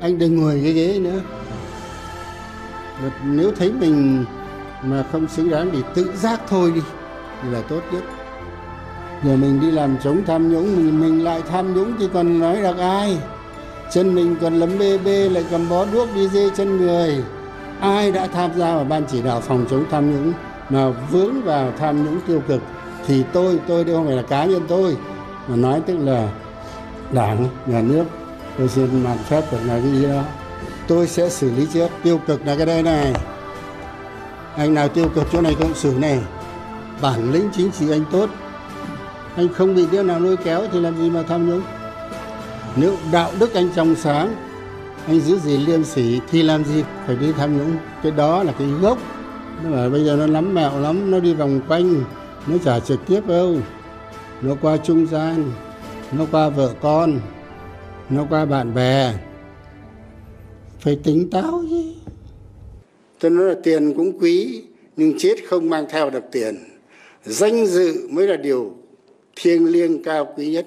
anh đừng ngồi cái ghế nữa. Và nếu thấy mình mà không xứng đáng thì tự giác thôi đi thì là tốt nhất. Rồi mình đi làm chống tham nhũng mình, mình lại tham nhũng thì còn nói được ai? Chân mình còn lấm bê bê lại cầm bó đuốc đi dê chân người. Ai đã tham gia vào ban chỉ đạo phòng chống tham nhũng mà vướng vào tham nhũng tiêu cực thì tôi tôi đây không phải là cá nhân tôi mà nói tức là đảng nhà nước tôi xin mạn phép của là cái gì đó. Tôi sẽ xử lý trước, tiêu cực là cái đây này. Anh nào tiêu cực, chỗ này cũng xử này. Bản lĩnh chính trị anh tốt. Anh không bị đứa nào lôi kéo thì làm gì mà tham nhũng? Nếu đạo đức anh trong sáng, anh giữ gì liêm sỉ thì làm gì phải đi tham nhũng? Cái đó là cái gốc. Nó mà bây giờ nó lắm mẹo lắm, nó đi vòng quanh, nó chả trực tiếp đâu. Nó qua trung gian, nó qua vợ con nó qua bạn bè. Phải tỉnh táo chứ. Tôi nói là tiền cũng quý, nhưng chết không mang theo được tiền. Danh dự mới là điều thiêng liêng cao quý nhất.